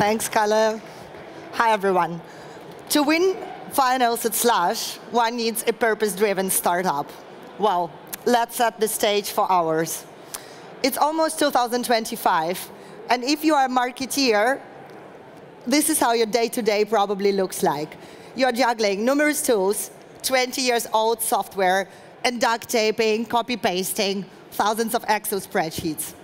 Thanks, Kalle. Hi, everyone. To win finals at Slush, one needs a purpose-driven startup. Well, let's set the stage for ours. It's almost 2025, and if you are a marketeer, this is how your day-to-day -day probably looks like. You're juggling numerous tools, 20 years old software, and duct taping, copy pasting, thousands of Excel spreadsheets.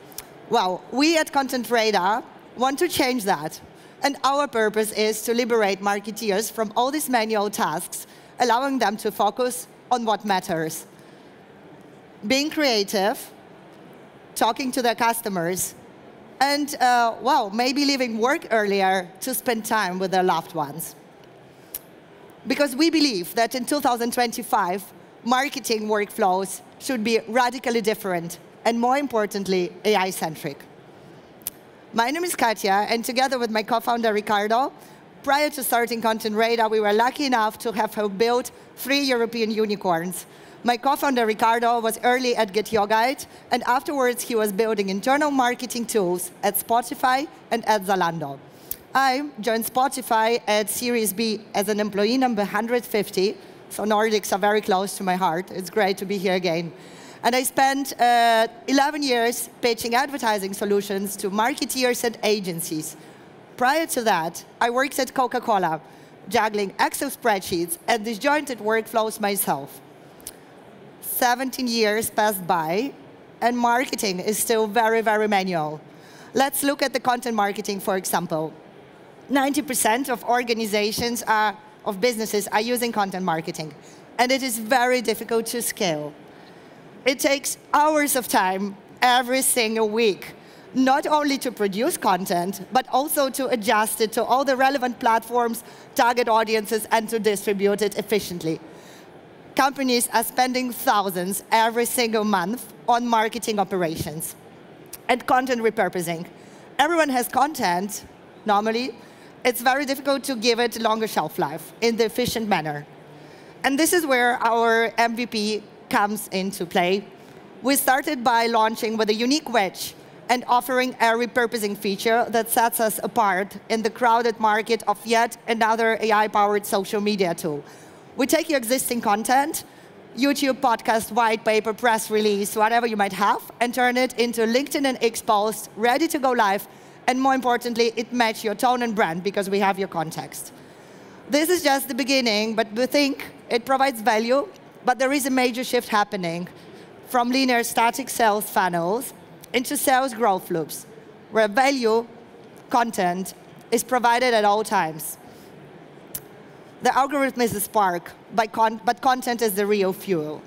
Well, we at Content Radar want to change that. And our purpose is to liberate marketeers from all these manual tasks, allowing them to focus on what matters. Being creative, talking to their customers, and, uh, well, maybe leaving work earlier to spend time with their loved ones. Because we believe that in 2025, marketing workflows should be radically different and, more importantly, AI-centric. My name is Katja, and together with my co-founder, Ricardo, prior to starting Content Radar, we were lucky enough to have built three European unicorns. My co-founder, Ricardo, was early at Get Your Guide, and afterwards he was building internal marketing tools at Spotify and at Zalando. I joined Spotify at Series B as an employee number 150, so Nordics are very close to my heart. It's great to be here again. And I spent uh, 11 years pitching advertising solutions to marketeers and agencies. Prior to that, I worked at Coca-Cola, juggling Excel spreadsheets and disjointed workflows myself. 17 years passed by, and marketing is still very, very manual. Let's look at the content marketing, for example. 90% of organizations are, of businesses are using content marketing, and it is very difficult to scale. It takes hours of time every single week, not only to produce content, but also to adjust it to all the relevant platforms, target audiences, and to distribute it efficiently. Companies are spending thousands every single month on marketing operations and content repurposing. Everyone has content, normally. It's very difficult to give it longer shelf life in the efficient manner. And this is where our MVP comes into play. We started by launching with a unique wedge and offering a repurposing feature that sets us apart in the crowded market of yet another AI-powered social media tool. We take your existing content, YouTube, podcast, white paper, press release, whatever you might have, and turn it into LinkedIn and X post, ready to go live, and more importantly, it matches your tone and brand because we have your context. This is just the beginning, but we think it provides value but there is a major shift happening from linear static sales funnels into sales growth loops, where value content is provided at all times. The algorithm is the spark, con but content is the real fuel.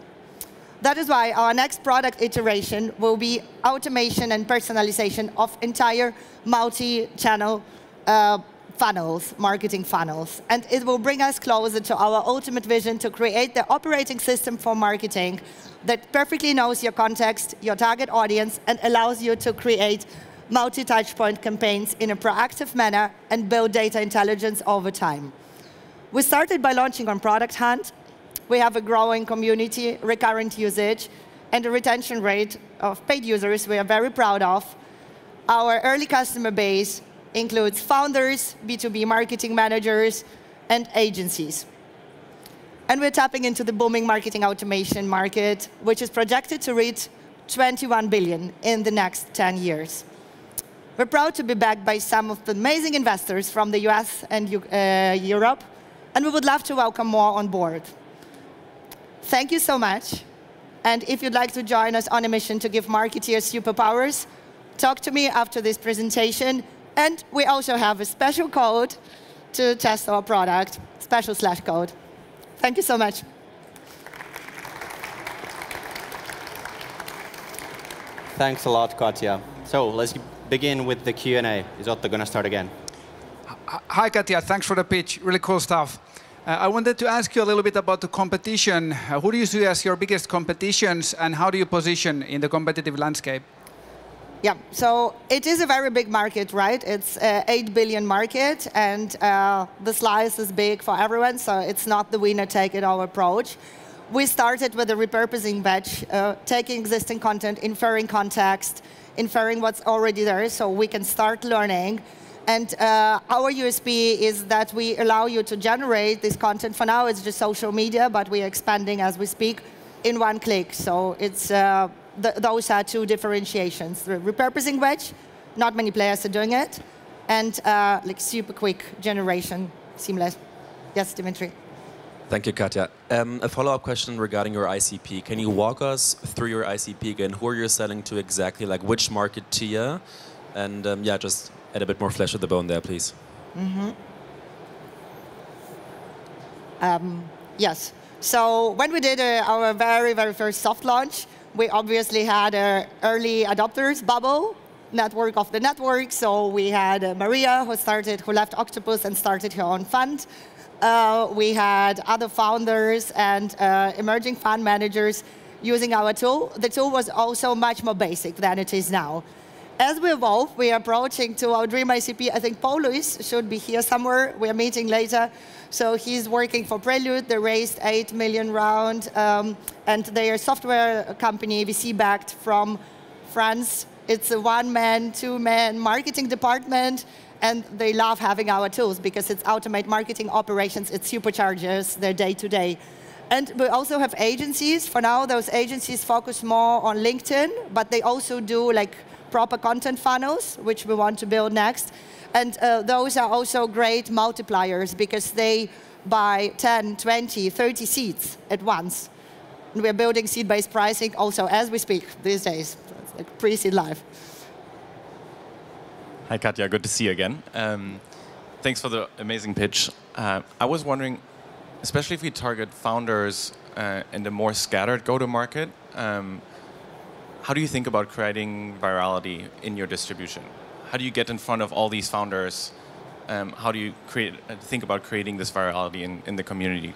That is why our next product iteration will be automation and personalization of entire multi-channel uh, funnels, marketing funnels. And it will bring us closer to our ultimate vision to create the operating system for marketing that perfectly knows your context, your target audience, and allows you to create multi-touchpoint campaigns in a proactive manner and build data intelligence over time. We started by launching on Product Hunt. We have a growing community, recurrent usage, and a retention rate of paid users we are very proud of. Our early customer base includes founders, B2B marketing managers, and agencies. And we're tapping into the booming marketing automation market, which is projected to reach 21 billion in the next 10 years. We're proud to be backed by some of the amazing investors from the US and uh, Europe, and we would love to welcome more on board. Thank you so much. And if you'd like to join us on a mission to give marketeers superpowers, talk to me after this presentation and we also have a special code to test our product, special Slush code. Thank you so much. Thanks a lot, Katja. So let's begin with the Q&A. Is Otto going to start again? Hi, Katja. Thanks for the pitch. Really cool stuff. Uh, I wanted to ask you a little bit about the competition. Uh, who do you see as your biggest competitions, and how do you position in the competitive landscape? Yeah, so it is a very big market, right? It's an 8 billion market, and uh, the slice is big for everyone, so it's not the winner-take-it-all approach. We started with a repurposing batch, uh, taking existing content, inferring context, inferring what's already there, so we can start learning. And uh, our USP is that we allow you to generate this content. For now, it's just social media, but we are expanding as we speak in one click. So it's, uh, th those are two differentiations. The repurposing wedge, not many players are doing it, and uh, like super quick generation, seamless. Yes, Dimitri. Thank you, Katja. Um, a follow-up question regarding your ICP. Can you walk us through your ICP again? Who are you selling to exactly? Like which market tier? And um, yeah, just add a bit more flesh to the bone there, please. Mm -hmm. um, yes. So when we did uh, our very, very first soft launch, we obviously had an early adopters bubble, network of the network. So we had uh, Maria, who started, who left Octopus and started her own fund. Uh, we had other founders and uh, emerging fund managers using our tool. The tool was also much more basic than it is now as we evolve, we are approaching to our Dream ICP. I think Paul Luis should be here somewhere. We are meeting later. So he's working for Prelude. They raised 8 million round, um, and they are software company, VC-backed from France. It's a one-man, two-man marketing department, and they love having our tools because it's automate marketing operations, it supercharges their day-to-day. -day. And we also have agencies. For now, those agencies focus more on LinkedIn, but they also do like proper content funnels, which we want to build next. And uh, those are also great multipliers because they buy 10, 20, 30 seats at once. And we're building seat-based pricing also as we speak these days. It's like pre-seed live. Hi, Katja. Good to see you again. Um, thanks for the amazing pitch. Uh, I was wondering, especially if we target founders uh, in the more scattered go-to-market, um, how do you think about creating virality in your distribution? How do you get in front of all these founders? Um, how do you create, uh, think about creating this virality in, in the community?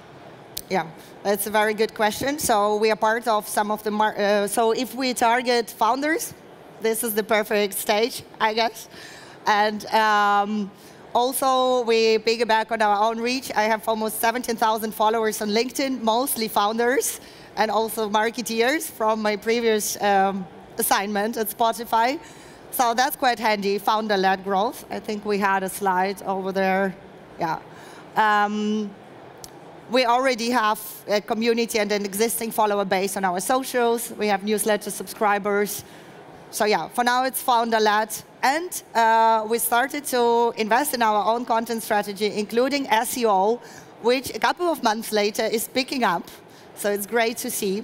Yeah, that's a very good question. So we are part of some of the, uh, so if we target founders, this is the perfect stage, I guess. And um, also, we piggyback on our own reach. I have almost 17,000 followers on LinkedIn, mostly founders and also marketeers from my previous um, assignment at Spotify. So that's quite handy, founder-led growth. I think we had a slide over there. Yeah. Um, we already have a community and an existing follower base on our socials. We have newsletter subscribers. So yeah, for now it's founder-led. And uh, we started to invest in our own content strategy, including SEO, which a couple of months later is picking up. So it's great to see.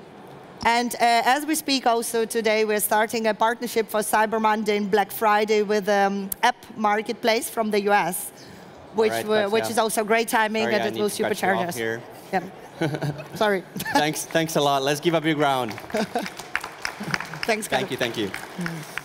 And uh, as we speak also today, we're starting a partnership for Cyber Monday and Black Friday with um, App Marketplace from the US, which, right, which yeah. is also great timing Sorry, and it will supercharge us. Here. Yeah. Sorry. thanks, thanks a lot. Let's give a big round. thanks, Thank you, thank you. Mm.